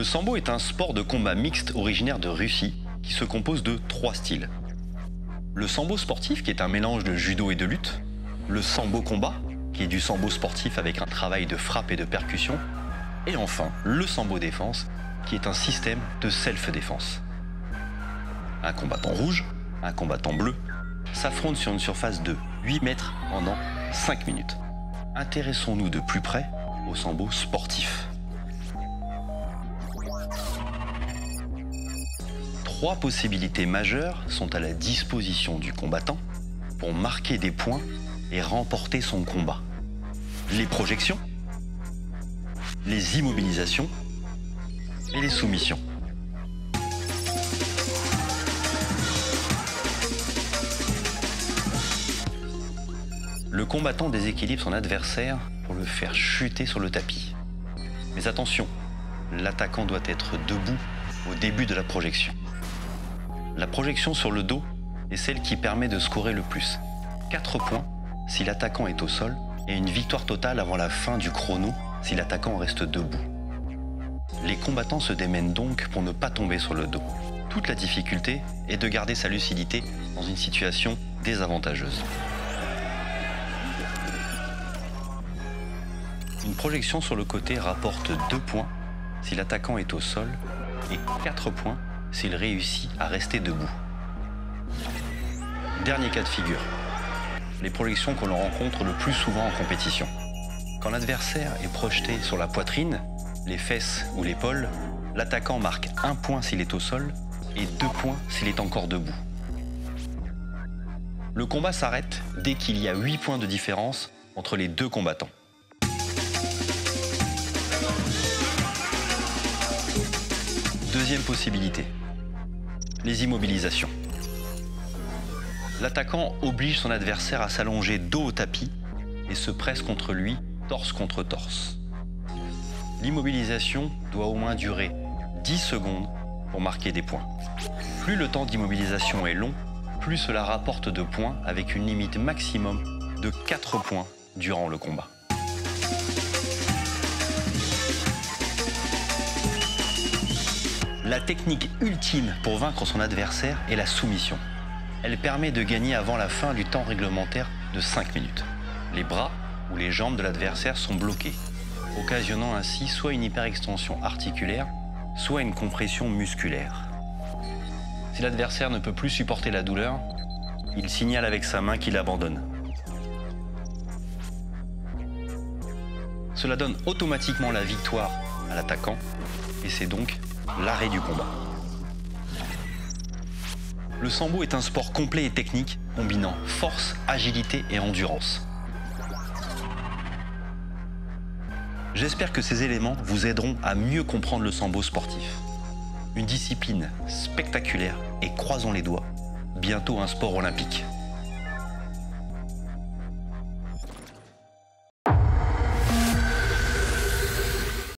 Le sambo est un sport de combat mixte originaire de Russie qui se compose de trois styles. Le sambo sportif qui est un mélange de judo et de lutte, le sambo combat qui est du sambo sportif avec un travail de frappe et de percussion, et enfin le sambo défense qui est un système de self-défense. Un combattant rouge, un combattant bleu s'affrontent sur une surface de 8 mètres pendant 5 minutes. Intéressons-nous de plus près au sambo sportif. Trois possibilités majeures sont à la disposition du combattant pour marquer des points et remporter son combat. Les projections, les immobilisations et les soumissions. Le combattant déséquilibre son adversaire pour le faire chuter sur le tapis. Mais attention, l'attaquant doit être debout au début de la projection. La projection sur le dos est celle qui permet de scorer le plus. 4 points si l'attaquant est au sol et une victoire totale avant la fin du chrono si l'attaquant reste debout. Les combattants se démènent donc pour ne pas tomber sur le dos. Toute la difficulté est de garder sa lucidité dans une situation désavantageuse. Une projection sur le côté rapporte 2 points si l'attaquant est au sol et 4 points s'il réussit à rester debout. Dernier cas de figure. Les projections que l'on rencontre le plus souvent en compétition. Quand l'adversaire est projeté sur la poitrine, les fesses ou l'épaule, l'attaquant marque un point s'il est au sol et deux points s'il est encore debout. Le combat s'arrête dès qu'il y a 8 points de différence entre les deux combattants. Deuxième possibilité, les immobilisations. L'attaquant oblige son adversaire à s'allonger dos au tapis et se presse contre lui, torse contre torse. L'immobilisation doit au moins durer 10 secondes pour marquer des points. Plus le temps d'immobilisation est long, plus cela rapporte de points avec une limite maximum de 4 points durant le combat. Technique ultime pour vaincre son adversaire est la soumission. Elle permet de gagner avant la fin du temps réglementaire de 5 minutes. Les bras ou les jambes de l'adversaire sont bloqués, occasionnant ainsi soit une hyperextension articulaire, soit une compression musculaire. Si l'adversaire ne peut plus supporter la douleur, il signale avec sa main qu'il abandonne. Cela donne automatiquement la victoire à l'attaquant et c'est donc l'arrêt du combat. Le sambo est un sport complet et technique combinant force, agilité et endurance. J'espère que ces éléments vous aideront à mieux comprendre le sambo sportif. Une discipline spectaculaire et croisons les doigts, bientôt un sport olympique.